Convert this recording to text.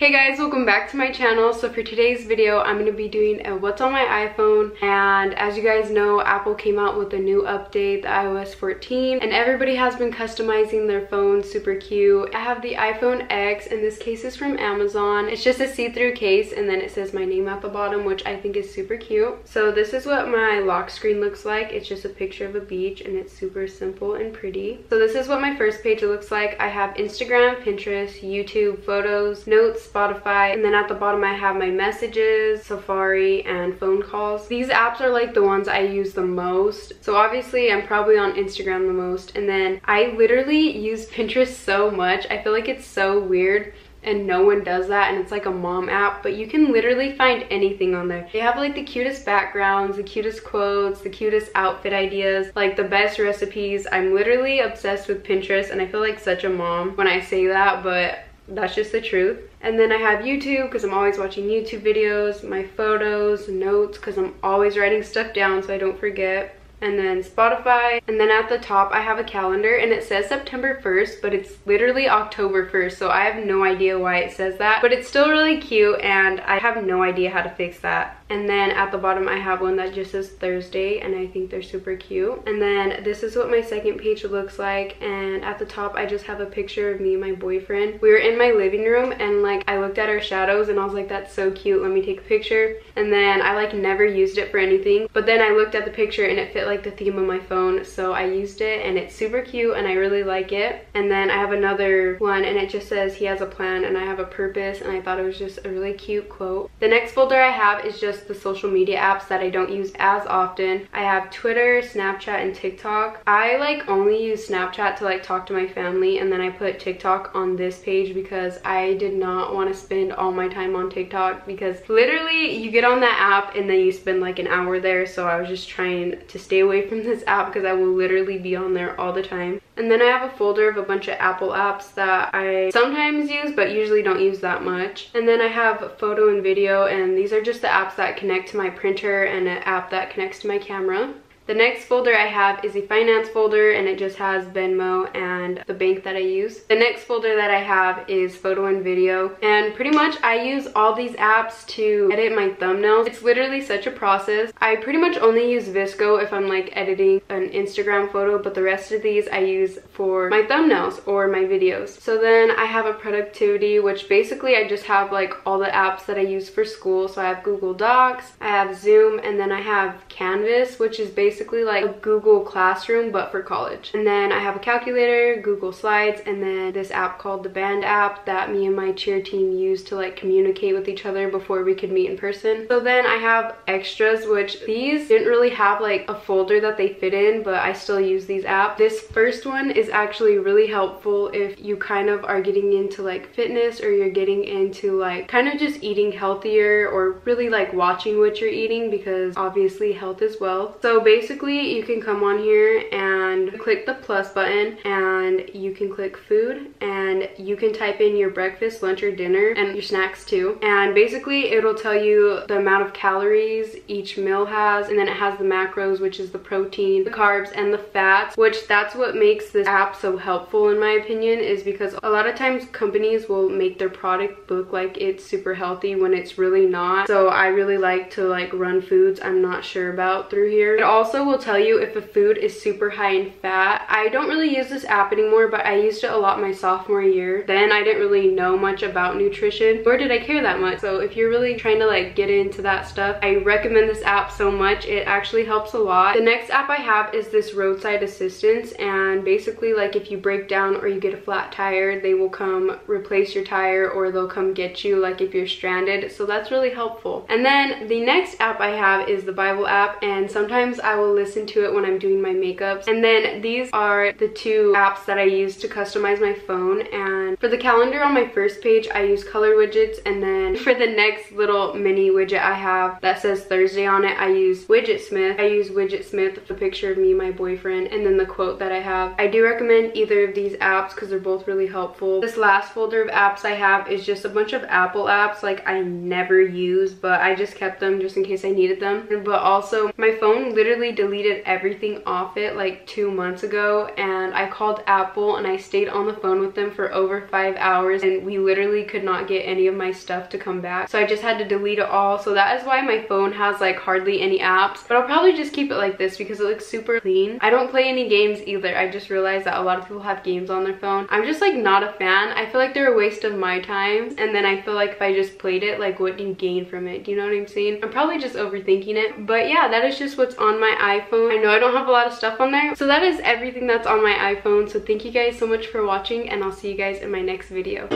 Hey guys, welcome back to my channel. So for today's video, I'm to be doing a what's on my iPhone. And as you guys know, Apple came out with a new update, the iOS 14. And everybody has been customizing their phones super cute. I have the iPhone X and this case is from Amazon. It's just a see-through case and then it says my name at the bottom, which I think is super cute. So this is what my lock screen looks like. It's just a picture of a beach and it's super simple and pretty. So this is what my first page looks like. I have Instagram, Pinterest, YouTube, photos, notes, Spotify, and then at the bottom I have my messages, Safari, and phone calls. These apps are like the ones I use the most. So obviously I'm probably on Instagram the most, and then I literally use Pinterest so much. I feel like it's so weird and no one does that and it's like a mom app but you can literally find anything on there they have like the cutest backgrounds the cutest quotes the cutest outfit ideas like the best recipes i'm literally obsessed with pinterest and i feel like such a mom when i say that but that's just the truth. And then I have YouTube because I'm always watching YouTube videos, my photos, notes because I'm always writing stuff down so I don't forget and then Spotify. And then at the top, I have a calendar and it says September 1st, but it's literally October 1st. So I have no idea why it says that, but it's still really cute and I have no idea how to fix that. And then at the bottom, I have one that just says Thursday and I think they're super cute. And then this is what my second page looks like. And at the top, I just have a picture of me and my boyfriend. We were in my living room and like I looked at our shadows and I was like, that's so cute. Let me take a picture. And then I like never used it for anything. But then I looked at the picture and it fit like the theme of my phone so I used it and it's super cute and I really like it and then I have another one and it just says he has a plan and I have a purpose and I thought it was just a really cute quote. The next folder I have is just the social media apps that I don't use as often. I have Twitter, Snapchat, and TikTok. I like only use Snapchat to like talk to my family and then I put TikTok on this page because I did not want to spend all my time on TikTok because literally you get on that app and then you spend like an hour there so I was just trying to stay away from this app because I will literally be on there all the time. And then I have a folder of a bunch of Apple apps that I sometimes use but usually don't use that much. And then I have photo and video and these are just the apps that connect to my printer and an app that connects to my camera. The next folder I have is a finance folder and it just has Venmo and the bank that I use. The next folder that I have is photo and video and pretty much I use all these apps to edit my thumbnails. It's literally such a process. I pretty much only use VSCO if I'm like editing an Instagram photo but the rest of these I use for my thumbnails or my videos. So then I have a productivity which basically I just have like all the apps that I use for school. So I have Google Docs, I have Zoom and then I have Canvas which is basically basically like a Google Classroom but for college. And then I have a calculator, Google Slides, and then this app called the Band app that me and my cheer team use to like communicate with each other before we could meet in person. So then I have extras which these didn't really have like a folder that they fit in but I still use these apps. This first one is actually really helpful if you kind of are getting into like fitness or you're getting into like kind of just eating healthier or really like watching what you're eating because obviously health is wealth. So basically basically you can come on here and click the plus button and you can click food and you can type in your breakfast, lunch, or dinner and your snacks too. And basically it'll tell you the amount of calories each meal has and then it has the macros which is the protein, the carbs, and the fats which that's what makes this app so helpful in my opinion is because a lot of times companies will make their product look like it's super healthy when it's really not. So I really like to like run foods I'm not sure about through here. It also will tell you if a food is super high in fat. I don't really use this app anymore, but I used it a lot my sophomore year. Then I didn't really know much about nutrition, nor did I care that much. So if you're really trying to like get into that stuff, I recommend this app so much. It actually helps a lot. The next app I have is this roadside assistance and basically like if you break down or you get a flat tire, they will come replace your tire or they'll come get you like if you're stranded. So that's really helpful. And then the next app I have is the Bible app and sometimes I will listen to it when I'm doing my makeups. And then these are the two apps that I use to customize my phone. And for the calendar on my first page, I use color widgets. And then for the next little mini widget I have that says Thursday on it, I use Widgetsmith. I use Widget Widgetsmith, the picture of me, my boyfriend, and then the quote that I have. I do recommend either of these apps because they're both really helpful. This last folder of apps I have is just a bunch of Apple apps like I never use but I just kept them just in case I needed them. But also my phone literally deleted everything off it like two months ago and I called Apple and I stayed on the phone with them for over five hours and we literally could not get any of my stuff to come back. So I just had to delete it all. So that is why my phone has like hardly any apps. But I'll probably just keep it like this because it looks super clean. I don't play any games either. I just realized that a lot of people have games on their phone. I'm just like not a fan. I feel like they're a waste of my time. And then I feel like if I just played it, like what do you gain from it? Do you know what I'm saying? I'm probably just overthinking it. But yeah, that is just what's on iPhone. I know I don't have a lot of stuff on there. So that is everything that's on my iPhone. So thank you guys so much for watching and I'll see you guys in my next video.